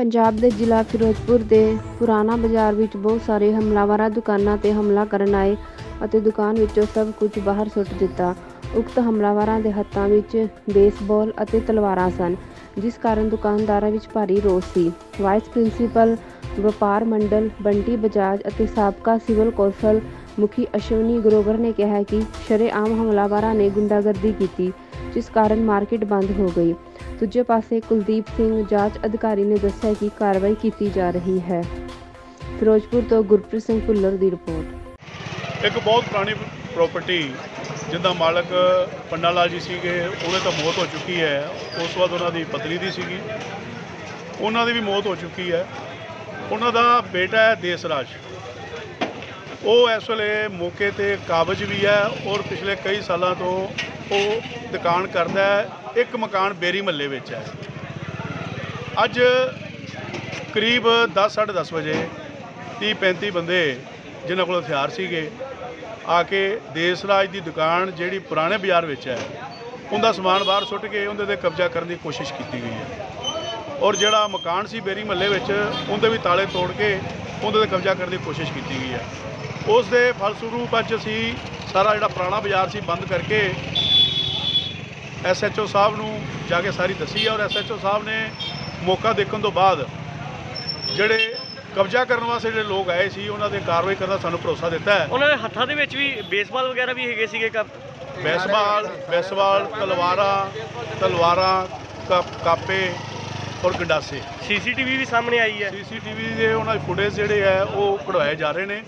ਪੰਜਾਬ ਦੇ ਜ਼ਿਲ੍ਹਾ ਫਿਰੋਜ਼ਪੁਰ ਦੇ ਪੁਰਾਣਾ ਬਾਜ਼ਾਰ ਵਿੱਚ ਬਹੁਤ ਸਾਰੇ ਹਮਲਾਵਰਾਂ, ਦੁਕਾਨਾਂ ਤੇ ਹਮਲਾ ਕਰਨ ਆਏ ਅਤੇ ਦੁਕਾਨ ਵਿੱਚੋਂ ਸਭ ਕੁਝ ਬਾਹਰ ਸੁੱਟ ਦਿੱਤਾ। ਉਕਤ ਹਮਲਾਵਰਾਂ ਦੇ ਹੱਥਾਂ ਵਿੱਚ ਬੇਸਬਾਲ ਅਤੇ ਤਲਵਾਰਾਂ ਸਨ, ਜਿਸ ਕਾਰਨ ਦੁਕਾਨਦਾਰਾਂ ਵਿੱਚ ਭਾਰੀ ਰੋਸ ਸੀ। ਵਾਈਸ ਪ੍ਰਿੰਸੀਪਲ ਵਪਾਰ ਮੰਡਲ, ਬੰਟੀ ਬਜਾਜ ਅਤੇ ਸਾਬਕਾ ਸਿਵਲ ਕੌਂਸਲ ਮੁਖੀ ਅਸ਼ਵਨੀ ਗਰੋਵਰ ਨੇ ਕਿਹਾ ਹੈ ਕਿ ਸ਼ਰੇਆਮ ਹਮਲਾਵਰਾਂ ਨੇ ਗੁੰਡਾਗਰਦੀ ਕੀਤੀ, ਜਿਸ ਕਾਰਨ ਮਾਰਕੀਟ ਬੰਦ ਹੋ ਗਈ। ਦੂਜੇ ਪਾਸੇ ਕੁਲਦੀਪ ਸਿੰਘ ਜਾਂਚ ਅਧਿਕਾਰੀ ਨੇ ਦੱਸਿਆ ਕਿ ਕਾਰਵਾਈ ਕੀਤੀ ਜਾ ਰਹੀ ਹੈ। ਫਿਰੋਜ਼ਪੁਰ ਤੋਂ ਗੁਰਪ੍ਰੀਤ ਸਿੰਘ ਭੁੱਲਰ ਦੀ ਰਿਪੋਰਟ। ਇੱਕ ਬਹੁਤ ਪੁਰਾਣੀ ਪ੍ਰਾਪਰਟੀ ਜਿੱਦਾਂ ਮਾਲਕ ਪੰਡਾ ਲਾਲ ਜੀ ਸੀਗੇ, ਉਹਦੇ ਤਾਂ ਮੌਤ ਹੋ ਚੁੱਕੀ ਹੈ। ਉਸ ਤੋਂ ਬਾਅਦ ਉਹਨਾਂ ਦੀ ਪਤਨੀ ਦੀ ਸੀਗੀ। ਉਹਨਾਂ ਦੀ ਵੀ ਮੌਤ ਹੋ ਚੁੱਕੀ ਹੈ। ਉਹਨਾਂ ਦਾ ਬੇਟਾ ਹੈ ਦੇਸਰਾਜ। ਉਹ ਇਸ ਵੇਲੇ ਮੌਕੇ ਤੇ ਕਾਬਜ ਵੀ ਹੈ ਔਰ ਪਿਛਲੇ ਕਈ ਸਾਲਾਂ ਤੋਂ ਉਹ ਦੁਕਾਨ ਕਰਦਾ ਹੈ। ਇੱਕ ਮਕਾਨ ਬੇਰੀ ਮੱਲੇ ਵਿੱਚ ਹੈ। ਅੱਜ ਕਰੀਬ 10:30 ਵਜੇ 30 35 ਬੰਦੇ ਜਿਨ੍ਹਾਂ ਕੋਲ ਹਥਿਆਰ ਸੀਗੇ, ਆ ਕੇ ਦੇਸ ਰਾਜ ਦੀ ਦੁਕਾਨ ਜਿਹੜੀ ਪੁਰਾਣੇ ਬਾਜ਼ਾਰ ਵਿੱਚ ਹੈ, ਉਹਦਾ ਸਮਾਨ ਬਾਹਰ ਸੁੱਟ ਕੇ ਉਹਦੇ ਤੇ ਕਬਜ਼ਾ ਕਰਨ ਦੀ ਕੋਸ਼ਿਸ਼ ਕੀਤੀ ਗਈ ਹੈ। ਔਰ ਜਿਹੜਾ ਮਕਾਨ ਸੀ ਬੇਰੀ ਮੱਲੇ ਵਿੱਚ, ਉਹਦੇ ਵੀ ਤਾਲੇ ਤੋੜ ਕੇ ਉਹਦੇ ਤੇ ਕਬਜ਼ਾ ਕਰਨ ਦੀ ਕੋਸ਼ਿਸ਼ ਕੀਤੀ ਗਈ ਹੈ। ਉਸ ਦੇ ਫਲਸਰੂਪ ਅੱਜ ਅਸੀਂ ਸਾਰਾ ਜਿਹੜਾ ਪੁਰਾਣਾ ਬਾਜ਼ਾਰ ਸੀ ਬੰਦ ਕਰਕੇ ਐਸਐਚਓ ਸਾਹਿਬ ਨੂੰ ਜਾ ਕੇ ਸਾਰੀ ਦੱਸੀ ਹੈ ਔਰ ਐਸਐਚਓ ਸਾਹਿਬ ਨੇ ਮੌਕਾ ਦੇਖਣ ਤੋਂ ਬਾਅਦ ਜਿਹੜੇ ਕਬਜ਼ਾ ਕਰਨ ਵਾਸਤੇ ਜਿਹੜੇ ਲੋਕ ਆਏ ਸੀ ਉਹਨਾਂ ਦੇ ਕਾਰਵਾਈ ਕਰਨ ਦਾ ਸਾਨੂੰ ਭਰੋਸਾ ਦਿੱਤਾ ਹੈ। ਉਹਨਾਂ ਦੇ ਹੱਥਾਂ ਦੇ ਵਿੱਚ ਵੀ ਬੇਸਬਾਲ ਵਗੈਰਾ ਵੀ ਹੈਗੇ ਸੀਗੇ ਕੱਪ? ਬੈਸਬਾਲ ਬੈਸਬਾਲ ਤਲਵਾਰਾਂ ਤਲਵਾਰਾਂ ਕਾਪੇ ਔਰ ਗੰਡਾਸੇ। ਸੀਸੀਟੀਵੀ ਵੀ ਸਾਹਮਣੇ ਆਈ ਹੈ। ਸੀਸੀਟੀਵੀ ਦੇ ਉਹਨਾਂ ਦੇ ਫੁਟੇਜ ਜਿਹੜੇ ਹੈ ਉਹ ਕਢਵਾਏ ਜਾ ਰਹੇ ਨੇ।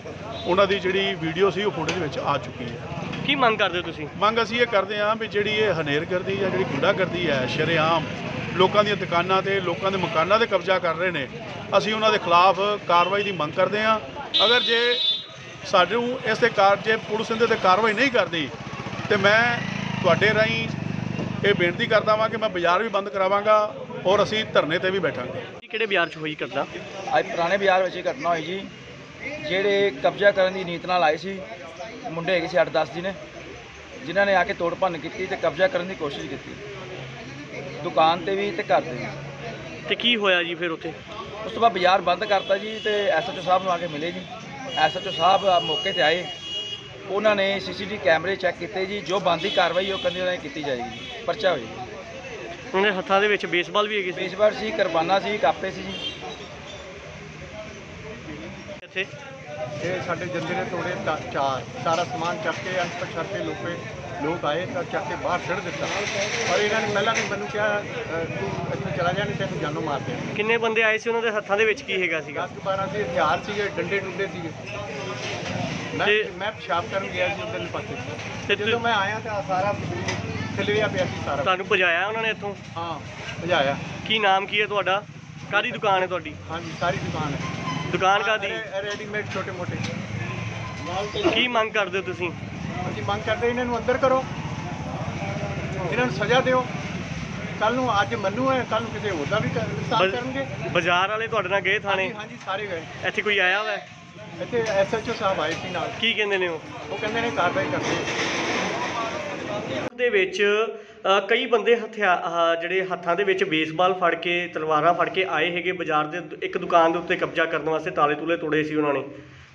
ਉਹਨਾਂ ਦੀ ਜਿਹੜੀ ਵੀਡੀਓ ਸੀ ਉਹ ਫੁਟੇਜ ਵਿੱਚ ਆ ਚੁੱਕੀ ਹੈ। ਕੀ ਮੰਗ ਕਰਦੇ ਹੋ ਤੁਸੀਂ? ਮੰਗ ਅਸੀਂ ਇਹ ਕਰਦੇ ਹਾਂ ਵੀ ਜਿਹੜੀ ਇਹ ਹਨੇਰਗਰਦੀ ਜਾਂ ਜਿਹੜੀ ਗੁੰਡਾਗਰਦੀ ਹੈ ਸ਼ਰੇਆਮ ਲੋਕਾਂ ਦੀਆਂ ਦੁਕਾਨਾਂ ਤੇ ਲੋਕਾਂ ਦੇ ਮਕਾਨਾਂ ਤੇ ਕਬਜ਼ਾ ਕਰ ਰਹੇ ਨੇ ਅਸੀਂ ਉਹਨਾਂ ਦੇ ਖਿਲਾਫ ਕਾਰਵਾਈ ਦੀ ਮੰਗ ਕਰਦੇ ਹਾਂ। ਅਗਰ ਜੇ ਸਾਨੂੰ ਇਸ ਤੇ ਕਾਰ ਜੇ ਪੁਲਿਸ ਇਹਦੇ ਤੇ ਕਾਰਵਾਈ ਨਹੀਂ ਕਰਦੀ ਤੇ ਮੈਂ ਤੁਹਾਡੇ ਰਾਹੀਂ ਇਹ ਬੇਨਤੀ ਕਰਦਾ ਵਾਂ ਕਿ ਮੈਂ ਬਾਜ਼ਾਰ ਵੀ ਬੰਦ ਕਰਾਵਾਂਗਾ ਔਰ ਅਸੀਂ ਧਰਨੇ ਤੇ ਵੀ ਬੈਠਾਂਗੇ। ਕਿਹੜੇ ਬਾਜ਼ਾਰ 'ਚ ਹੋਈ ਕਰਦਾ ਅੱਜ ਪੁਰਾਣੇ ਬਾਜ਼ਾਰ ਵਿੱਚ ਇਹ ਘਟਨਾ ਹੋਈ ਜੀ ਜਿਹੜੇ ਕਬਜ਼ਾ ਕਰਨ ਦੀ ਨੀਤ ਨਾਲ ਆਏ ਸੀ ਮੁੰਡੇ ਹੈਗੇ ਸੀ 8-10 ਜੀ ਨੇ ਜਿਨ੍ਹਾਂ ਨੇ ਆ ਕੇ ਤੋੜ ਭੰਨ ਕੀਤੀ ਤੇ ਕਬਜ਼ਾ ਕਰਨ ਦੀ ਕੋਸ਼ਿਸ਼ ਕੀਤੀ। ਦੁਕਾਨ ਤੇ ਵੀ ਤੇ ਘਰ ਤੇ ਵੀ। ਤੇ ਕੀ ਹੋਇਆ ਜੀ ਫਿਰ ਉੱਥੇ? ਉਸ ਤੋਂ ਬਾਅਦ ਬਾਜ਼ਾਰ ਬੰਦ ਕਰਤਾ ਜੀ ਤੇ ਐਸਐਚਓ ਸਾਹਿਬ ਨੂੰ ਆ ਕੇ ਮਿਲੇ ਜੀ। ਐਸਐਚਓ ਸਾਹਿਬ ਆ ਮੌਕੇ ਤੇ ਆਏ। ਉਹਨਾਂ ਨੇ ਸੀਸੀਟੀਵੀ ਕੈਮਰੇ ਚੈੱਕ ਕੀਤੇ ਜੀ। ਜੋ ਬੰਦੀ ਕਾਰਵਾਈ ਉਹ ਕਹਿੰਦੇ ਉਹਨਾਂ ਨੇ ਕੀਤੀ ਜਾਏਗੀ ਪਰਚਾ ਹੋਏਗਾ। ਉਹਨਾਂ ਦੇ ਹੱਥਾਂ ਦੇ ਵਿੱਚ ਬੇਸਬਾਲ ਵੀ ਹੈਗੇ ਸੀ? ਬੇਸਵਾਰ ਸੀ ਕੁਰਬਾਨਾ ਸੀ ਕਾਪੇ ਸੀ ਜੀ। ਇੱਥੇ। ਇਹ ਸਾਡੇ ਜੰਦੇ ਨੇ ਤੋੜੇ ਤਾਂ ਚਾਰ ਸਾਰਾ ਸਮਾਨ ਚੱਕ ਕੇ ਅਣਪਛਾਤੇ ਲੋਕੇ ਲੋਕ ਆਏ ਤਾਂ ਚੱਕ ਕੇ ਬਾਹਰ ਛੱਡ ਦਿੱਤਾ। ਔਰ ਇਹਨਾਂ ਨੇ ਪਹਿਲਾਂ ਵੀ ਮੈਨੂੰ ਕਿਹਾ ਅ, ਤੂੰ ਇੱਥੋਂ ਚਲਾ ਜਾ ਨਹੀਂ ਤੈਨੂੰ ਜਾਨੋਂ ਮਾਰ ਦੇਣਗੇ ਕਿੰਨੇ ਬੰਦੇ ਆਏ ਸੀ ਉਹਨਾਂ ਦੇ ਹੱਥਾਂ ਦੇ ਵਿੱਚ? ਕੀ ਹੈਗਾ ਸੀਗਾ? 10 12 ਸੀ ਹਥਿਆਰ ਸੀਗੇ ਡੰਡੇ ਡੁੰਡੇ ਸੀਗੇ। ਮੈਂ ਤੇ- ਮੈਂ ਪਿਸ਼ਾਬ ਕਰਨ ਗਿਆ ਸੀ ਉਧਰਲੇ ਪਾਸੇ। ਤੇ ਜਦੋਂ ਤੁ- ਮੈਂ ਆਇਆ ਤਾਂ ਸਾਰਾ ਖਿਲਰਿਆ ਪਿਆ ਸੀ ਸਾਰਾ। ਤੁਹਾਨੂੰ ਭਜਾਇਆ ਉਹਨਾਂ ਨੇ ਇੱਥੋਂ? ਹਾਂ ਭਜਾਇਆ। ਕੀ ਨਾਮ ਕੀ ਹੈ ਤੁਹਾਡਾ? ਕਾਦੀ ਦੁਕਾਨ ਹੈ ਤੁਹਾਡੀ? ਹਾਂਜੀ ਸਾਰੀ ਦੁਕਾਨ ਹੈ। ਦੁਕਾਨ ਕਾਦੀ ਰੈਡੀਮੇਡ ਛੋਟੇ ਮੋਟੇ ਕੀ ਮੰਗ ਕਰਦੇ ਹੋ ਤੁਸੀਂ? ਅਸੀਂ ਮੰਗ ਕਰਦੇ ਇਹਨਾਂ ਨੂੰ ਅੰਦਰ ਕਰੋ। ਇਹਨਾਂ ਨੂੰ ਸਜ਼ਾ ਦਿਓ। ਕੱਲ ਨੂੰ ਅੱਜ ਮੰਨੂ ਹੈ ਕੱਲ ਨੂੰ ਕਿਸੇ ਹੋਰ ਦਾ ਵੀ ਬਲ- ਕਰਨਗੇ। ਬਾਜ਼ਾਰ ਵਾਲੇ ਤੁਹਾਡੇ ਨਾਲ ਗਏ ਥਾਣੇ? ਹਾਂਜੀ ਸਾਰੇ ਗਏ। ਇੱਥੇ ਕੋਈ ਆਇਆ ਵਾ? ਇੱਥੇ ਐਸਐਚਓ ਸਾਹਿਬ ਆਏ ਸੀ ਨਾਲ। ਕੀ ਕਹਿੰਦੇ ਨੇ ਉਹ? ਉਹ ਕਹਿੰਦੇ ਨੇ ਕਾਰਵਾਈ ਕਰਦੇ ਦੇ ਵਿੱਚ ਕਈ ਬੰਦੇ ਹਥਿਆਰ ਆਹ ਜਿਹੜੇ ਹੱਥਾਂ ਦੇ ਵਿੱਚ ਬੇਸਬਾਲ ਫੜ ਕੇ ਤਲਵਾਰਾਂ ਫੜ ਕੇ ਆਏ ਹੈਗੇ ਬਾਜ਼ਾਰ ਦੇ ਇੱਕ ਦੁਕਾਨ ਦੇ ਉੱਤੇ ਕਬਜ਼ਾ ਕਰਨ ਵਾਸਤੇ ਤਾਲੇ ਤੂਲੇ ਤੋੜੇ ਸੀ ਉਹਨਾਂ ਨੇ।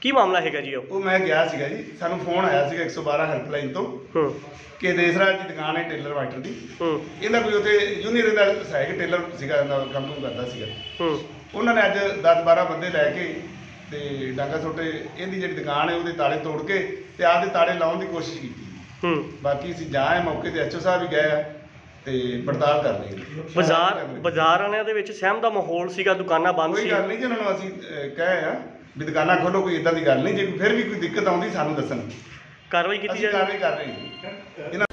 ਕੀ ਮਾਮਲਾ ਹੈਗਾ ਜੀ ਉਹ? ਉਹ ਮੈਂ ਗਿਆ ਸੀਗਾ ਜੀ ਸਾਨੂੰ ਫੋਨ ਆਇਆ ਸੀਗਾ 112 ਹੈਲਪਲਾਈਨ ਤੋਂ। ਹੂੰ। ਕਿ ਦੇਸਰਾਜ ਦੀ ਦੁਕਾਨ ਹੈ ਟੇਲਰ ਵਾਈਟਰ ਦੀ। ਹੂੰ। ਇਹਦਾ ਕੋਈ ਉੱਥੇ ਜੂਨੀਅਰ ਦਾ ਸਹਾਇਕ ਟੇਲਰ ਸੀਗਾ ਇਹਦਾ ਕੰਮ ਨੂੰ ਕਰਦਾ ਸੀਗਾ। ਹੂੰ। ਉਹਨਾਂ ਨੇ ਅੱਜ 10 12 ਬੰਦੇ ਲੈ ਕੇ ਤੇ ਡਾਂਗਾ ਛੋਟੇ ਇਹਦੀ ਜਿਹੜੀ ਦੁਕਾਨ ਹੈ ਉਹਦੇ ਤਾਲੇ ਤੋੜ ਕੇ ਤੇ ਆਪਦੇ ਤਾਲੇ ਲਾਉਣ ਦੀ ਕੋਸ਼ਿਸ਼ ਕੀਤੀ। ਹੂੰ। ਬਾਕੀ ਅਸੀਂ ਜਾਏ ਮੌਕੇ ਤੇ ਐਚਓ ਸਾਹਿਬ ਵੀ ਗਏ ਆ ਤੇ ਪੜਤਾਲ ਕਰ ਹਾਂ। ਬਾਜ਼ਾਰ ਬਾਜ਼ਾਰ ਵਾਲਿਆਂ ਦੇ ਵਿੱਚ ਸਹਿਮ ਦਾ ਮਾਹੌਲ ਸੀਗਾ ਦੁਕਾਨਾਂ ਬੰਦ ਕੋਈ ਸੀ। ਗੱਲ ਨਹੀਂ ਜੀ ਉਹਨਾਂ ਨੂੰ ਅਸੀਂ ਅਹ, ਕਹੇ ਆ ਵੀ ਦੁਕਾਨਾਂ ਖੋਲੋ ਕੋਈ ਇਦਾਂ ਦੀ ਗੱਲ ਨਹੀਂ। ਜੇ ਫਿਰ ਵੀ ਕੋਈ ਦਿੱਕਤ ਆਉਂਦੀ ਸਾਨੂੰ ਦੱਸਣ। ਕਾਰਵਾਈ ਕੀਤੀ ਅਸੀਂ ਕਾਰਵਾਈ ਕਰ ਰਹੇ ਹਾਂ। ਜੀ।